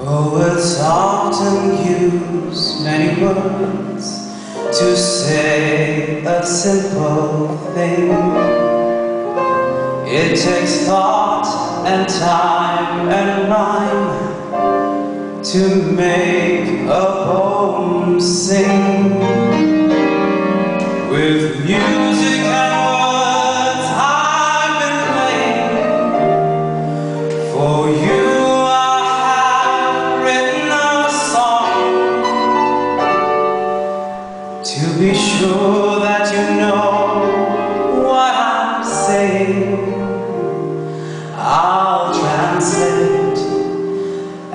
Oh, Poets often use many words to say a simple thing. It takes thought and time and rhyme to make a poem sing.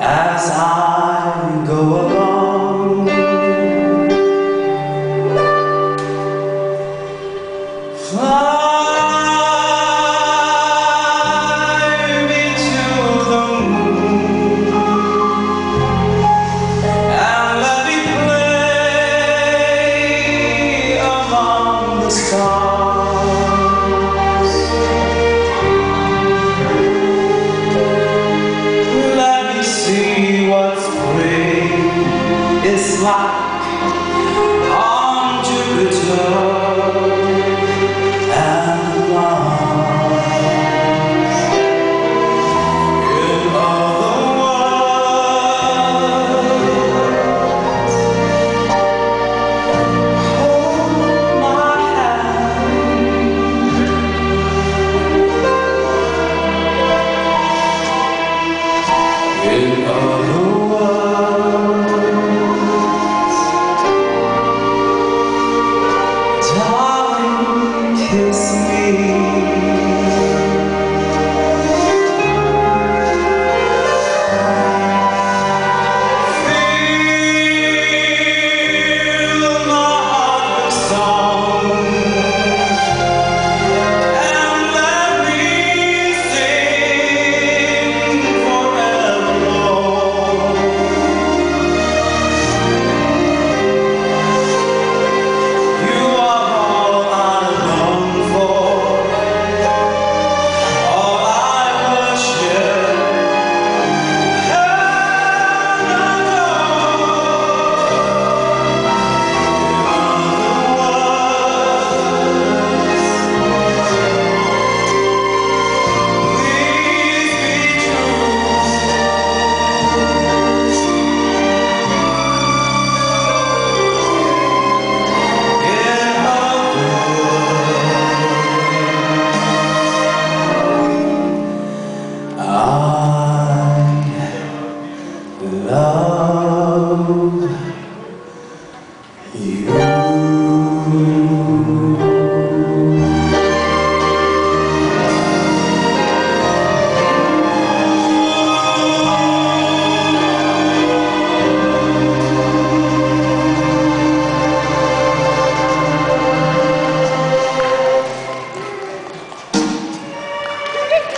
as I go along. guitar 나